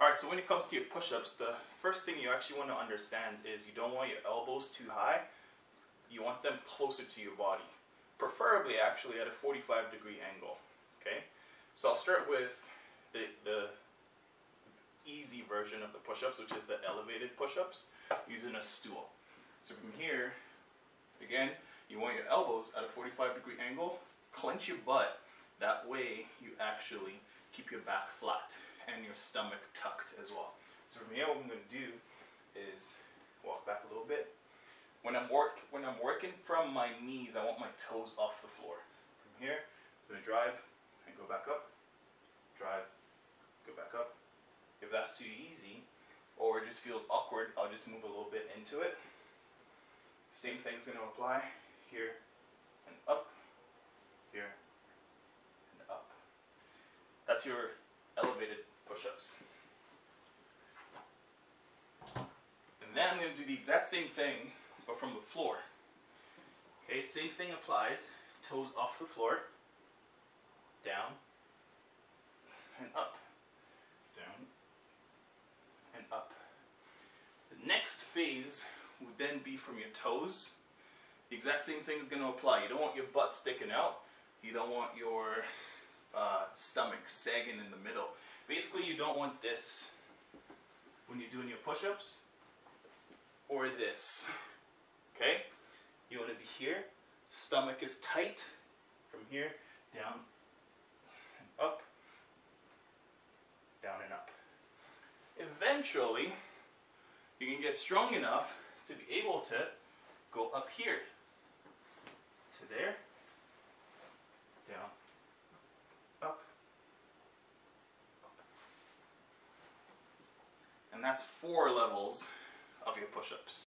Alright, so when it comes to your push-ups, the first thing you actually want to understand is you don't want your elbows too high. You want them closer to your body. Preferably actually at a 45 degree angle. Okay? So I'll start with the, the easy version of the push-ups, which is the elevated push-ups, using a stool. So from here, again, you want your elbows at a 45 degree angle, clench your butt, that way you actually keep your back flat and your stomach tucked as well. So from here, what I'm going to do is walk back a little bit. When I'm work when I'm working from my knees, I want my toes off the floor. From here, I'm going to drive and go back up, drive, go back up. If that's too easy, or it just feels awkward, I'll just move a little bit into it. Same thing's going to apply here and up, here and up. That's your elevated push-ups. And then I'm going to do the exact same thing, but from the floor. Okay, same thing applies. Toes off the floor, down, and up, down, and up. The next phase would then be from your toes. The exact same thing is going to apply. You don't want your butt sticking out. You don't want your uh, stomach sagging in the middle. Basically, you don't want this when you're doing your push-ups or this. Okay? You want to be here. Stomach is tight from here down and up, down and up. Eventually, you can get strong enough to be able to go up here to there And that's four levels of your push-ups.